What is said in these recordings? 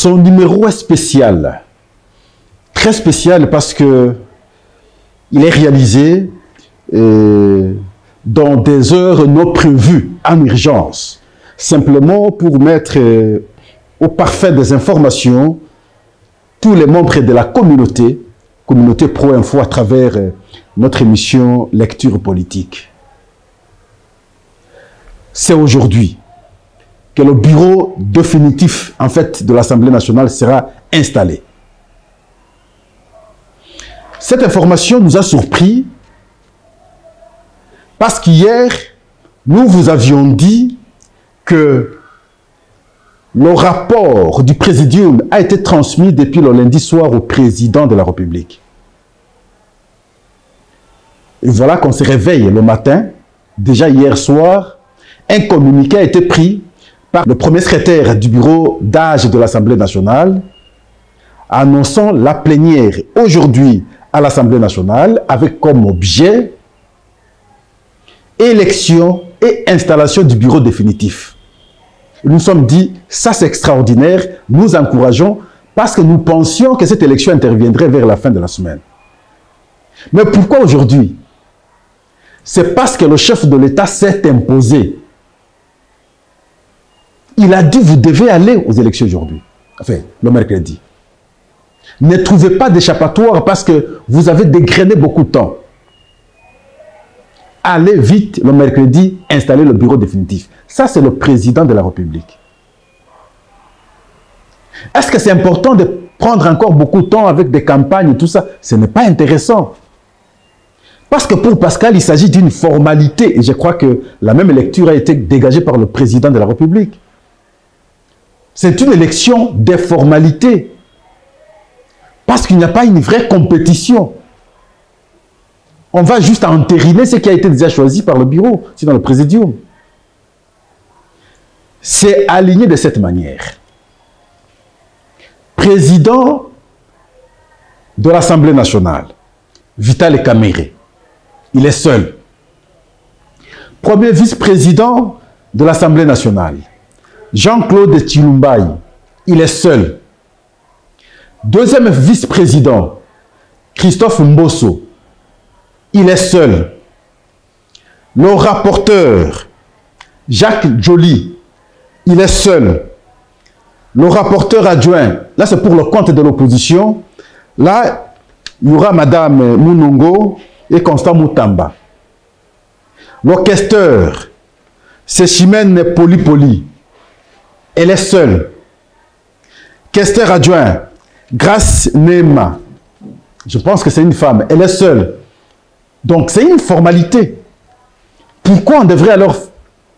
Son numéro est spécial. Très spécial parce que il est réalisé euh, dans des heures non prévues, en urgence. Simplement pour mettre euh, au parfait des informations tous les membres de la communauté, communauté pro-info à travers euh, notre émission Lecture politique. C'est aujourd'hui que le bureau définitif en fait de l'Assemblée nationale sera installé. Cette information nous a surpris parce qu'hier, nous vous avions dit que le rapport du présidium a été transmis depuis le lundi soir au président de la République. Et voilà qu'on se réveille le matin, déjà hier soir, un communiqué a été pris par le premier secrétaire du bureau d'âge de l'Assemblée nationale, annonçant la plénière aujourd'hui à l'Assemblée nationale avec comme objet élection et installation du bureau définitif. Nous nous sommes dit, ça c'est extraordinaire, nous encourageons parce que nous pensions que cette élection interviendrait vers la fin de la semaine. Mais pourquoi aujourd'hui? C'est parce que le chef de l'État s'est imposé il a dit, vous devez aller aux élections aujourd'hui. Enfin, le mercredi. Ne trouvez pas d'échappatoire parce que vous avez dégrainé beaucoup de temps. Allez vite le mercredi, installer le bureau définitif. Ça, c'est le président de la République. Est-ce que c'est important de prendre encore beaucoup de temps avec des campagnes et tout ça? Ce n'est pas intéressant. Parce que pour Pascal, il s'agit d'une formalité. Et je crois que la même lecture a été dégagée par le président de la République. C'est une élection des formalités. Parce qu'il n'y a pas une vraie compétition. On va juste entériner ce qui a été déjà choisi par le bureau, c'est dans le présidium. C'est aligné de cette manière. Président de l'Assemblée nationale, Vital Kamere, il est seul. Premier vice-président de l'Assemblée nationale, Jean-Claude Chilumbaï, il est seul. Deuxième vice-président, Christophe Mbosso, il est seul. Le rapporteur, Jacques Joly, il est seul. Le rapporteur adjoint, là c'est pour le compte de l'opposition. Là, il y aura Madame Munongo et Constant Moutamba. L'orchesteur, c'est Chimène Polipoli elle est seule. Questeur adjoint, Grâce Nema. Je pense que c'est une femme. Elle est seule. Donc, c'est une formalité. Pourquoi on devrait alors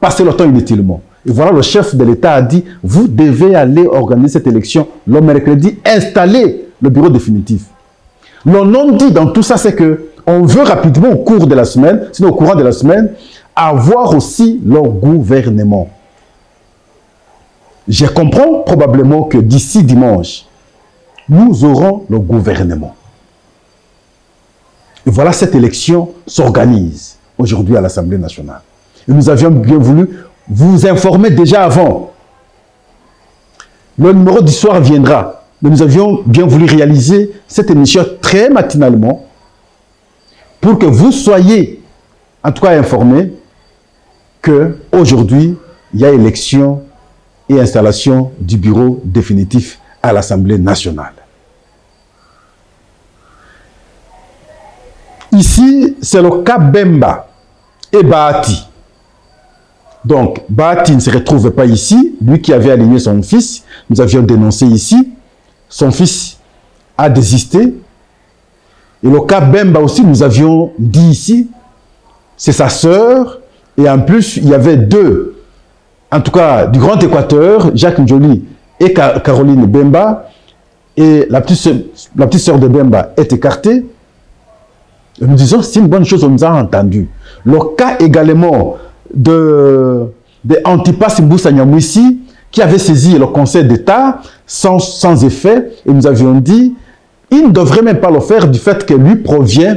passer le temps inutilement? Et voilà, le chef de l'État a dit, vous devez aller organiser cette élection le mercredi, installer le bureau définitif. Le non-dit dans tout ça, c'est que on veut rapidement, au cours de la semaine, sinon au courant de la semaine, avoir aussi leur gouvernement. Je comprends probablement que d'ici dimanche, nous aurons le gouvernement. Et voilà, cette élection s'organise aujourd'hui à l'Assemblée nationale. Et nous avions bien voulu vous informer déjà avant. Le numéro du soir viendra. Mais nous avions bien voulu réaliser cette émission très matinalement pour que vous soyez en tout cas informés qu'aujourd'hui, il y a élection et installation du bureau définitif à l'Assemblée nationale. Ici, c'est le cas Bemba et Bahati. Donc, Bahati ne se retrouve pas ici. Lui qui avait aligné son fils, nous avions dénoncé ici. Son fils a désisté. Et le cas Bemba aussi, nous avions dit ici, c'est sa sœur. Et en plus, il y avait deux en tout cas du Grand Équateur, Jacques Njoli et Caroline Bemba, et la petite, soeur, soeur de Bemba est écartée. nous disons, c'est une bonne chose, on nous a entendu. Le cas également de, de Antipas qui avait saisi le Conseil d'État sans, sans effet, et nous avions dit, il ne devrait même pas le faire du fait que lui provient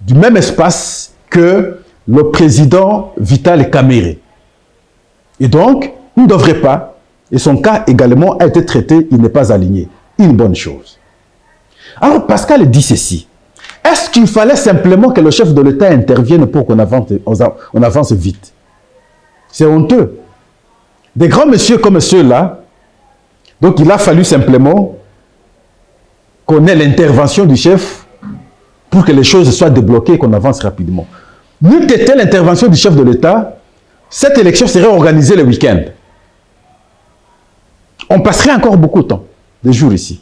du même espace que le président Vital Kamere. Et donc, il ne devrait pas Et son cas également a été traité, il n'est pas aligné. Une bonne chose. Alors Pascal dit ceci. Est-ce qu'il fallait simplement que le chef de l'État intervienne pour qu'on avance, on avance vite? C'est honteux. Des grands messieurs comme ceux-là, donc il a fallu simplement qu'on ait l'intervention du chef pour que les choses soient débloquées et qu'on avance rapidement. N'eût été l'intervention du chef de l'État, cette élection serait organisée le week-end. On passerait encore beaucoup de temps, des jours ici.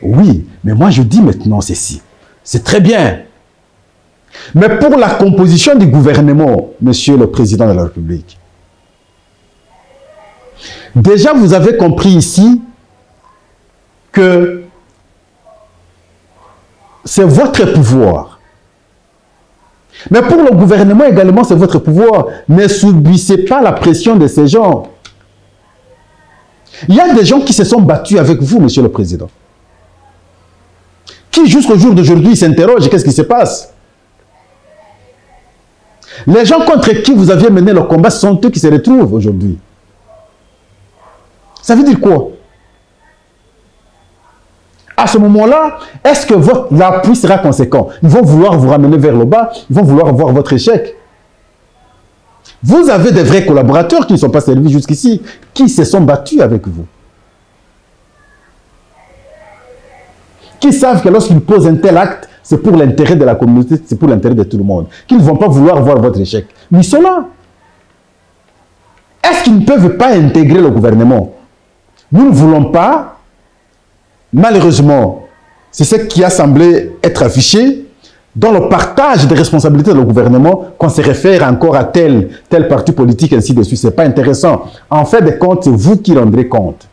Oui, mais moi je dis maintenant ceci. C'est très bien. Mais pour la composition du gouvernement, Monsieur le Président de la République, déjà vous avez compris ici que c'est votre pouvoir. Mais pour le gouvernement également, c'est votre pouvoir. Ne subissez pas la pression de ces gens. Il y a des gens qui se sont battus avec vous, Monsieur le Président. Qui jusqu'au jour d'aujourd'hui s'interrogent, qu'est-ce qui se passe? Les gens contre qui vous aviez mené le combat sont eux qui se retrouvent aujourd'hui. Ça veut dire quoi? À ce moment-là, est-ce que votre l'appui sera conséquent Ils vont vouloir vous ramener vers le bas, ils vont vouloir voir votre échec. Vous avez des vrais collaborateurs qui ne sont pas servis jusqu'ici, qui se sont battus avec vous. Qui savent que lorsqu'ils posent un tel acte, c'est pour l'intérêt de la communauté, c'est pour l'intérêt de tout le monde. Qu'ils ne vont pas vouloir voir votre échec. Mais ils sont là. Est-ce qu'ils ne peuvent pas intégrer le gouvernement? Nous ne voulons pas Malheureusement, c'est ce qui a semblé être affiché dans le partage des responsabilités de le gouvernement qu'on se réfère encore à tel, tel parti politique, ainsi de suite. Ce n'est pas intéressant. En fait des comptes, c'est vous qui rendrez compte.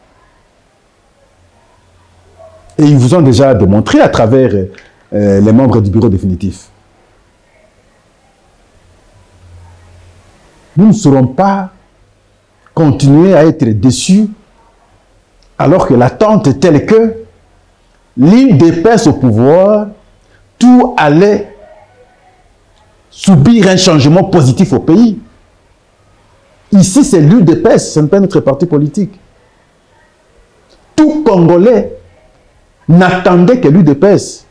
Et ils vous ont déjà démontré à travers euh, les membres du bureau définitif. Nous ne serons pas continuer à être déçus alors que l'attente est telle que l'UDPS au pouvoir, tout allait subir un changement positif au pays. Ici, c'est l'UDPS, ce n'est pas notre parti politique. Tout Congolais n'attendait que l'UDPS.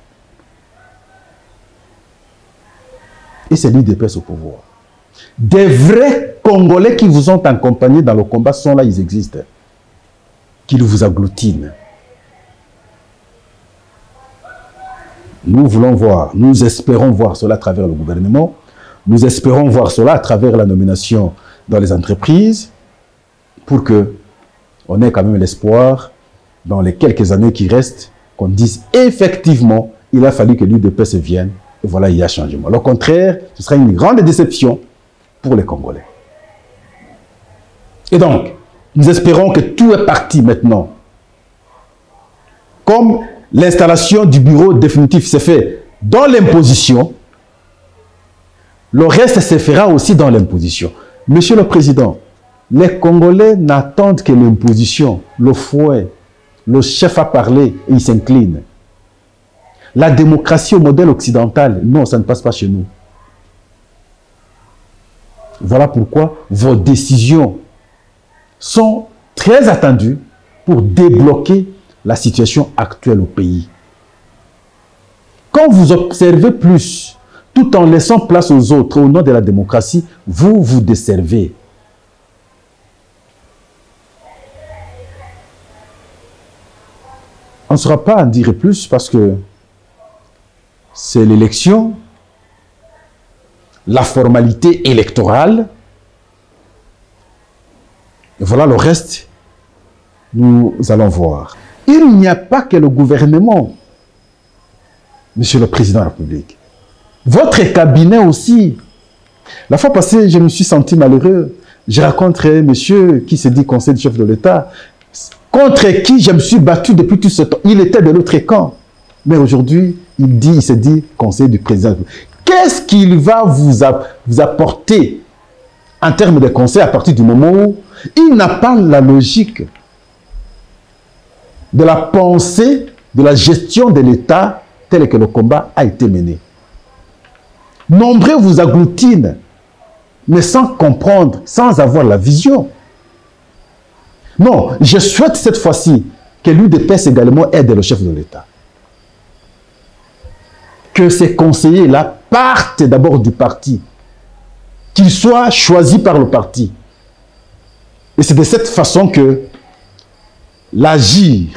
Et c'est l'UDPS au pouvoir. Des vrais Congolais qui vous ont accompagné dans le combat sont là, ils existent. Qu'ils vous agglutinent. Nous voulons voir, nous espérons voir cela à travers le gouvernement, nous espérons voir cela à travers la nomination dans les entreprises pour que on ait quand même l'espoir dans les quelques années qui restent qu'on dise effectivement il a fallu que l'UDPS vienne et voilà il y a changement. Au contraire, ce sera une grande déception pour les Congolais. Et donc, nous espérons que tout est parti maintenant. L'installation du bureau définitif s'est fait dans l'imposition, le reste se fera aussi dans l'imposition. Monsieur le Président, les Congolais n'attendent que l'imposition, le fouet. Le chef a parlé et il s'incline. La démocratie au modèle occidental, non, ça ne passe pas chez nous. Voilà pourquoi vos décisions sont très attendues pour débloquer la situation actuelle au pays. Quand vous observez plus, tout en laissant place aux autres au nom de la démocratie, vous vous desservez. On ne saura pas en dire plus parce que c'est l'élection, la formalité électorale. Et voilà le reste, nous allons voir. Il n'y a pas que le gouvernement, Monsieur le Président de la République. Votre cabinet aussi. La fois passée, je me suis senti malheureux. J'ai rencontré un monsieur qui se dit conseil du chef de l'État, contre qui je me suis battu depuis tout ce temps. Il était de l'autre camp. Mais aujourd'hui, il dit, il se dit conseil du président. Qu'est-ce qu'il va vous, vous apporter en termes de conseil à partir du moment où il n'a pas la logique de la pensée de la gestion de l'État tel que le combat a été mené. Nombreux vous agglutinent, mais sans comprendre, sans avoir la vision. Non, je souhaite cette fois-ci que l'UDPS également aide le chef de l'État. Que ces conseillers-là partent d'abord du parti, qu'ils soient choisis par le parti. Et c'est de cette façon que l'agir,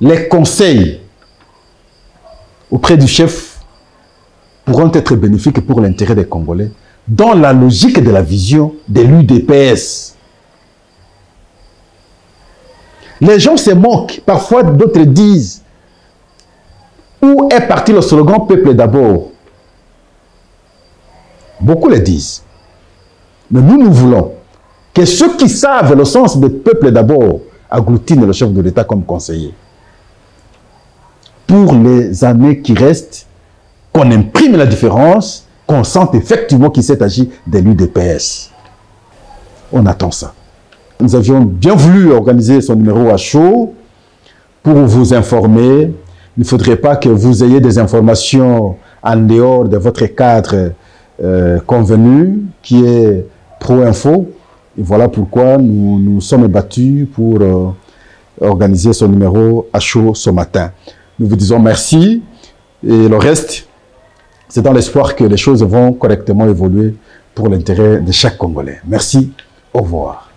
les conseils auprès du chef pourront être bénéfiques pour l'intérêt des Congolais dans la logique de la vision de l'UDPS. Les gens se moquent, parfois d'autres disent où est parti le slogan Peuple d'abord? Beaucoup le disent. Mais nous, nous voulons que ceux qui savent le sens de peuple d'abord agglutinent le chef de l'État comme conseiller. Pour les années qui restent, qu'on imprime la différence, qu'on sente effectivement qu'il s'est agi de l'UDPS. On attend ça. Nous avions bien voulu organiser son numéro à chaud pour vous informer. Il ne faudrait pas que vous ayez des informations en dehors de votre cadre euh, convenu, qui est pro-info. Et voilà pourquoi nous nous sommes battus pour euh, organiser ce numéro à chaud ce matin. Nous vous disons merci et le reste, c'est dans l'espoir que les choses vont correctement évoluer pour l'intérêt de chaque Congolais. Merci, au revoir.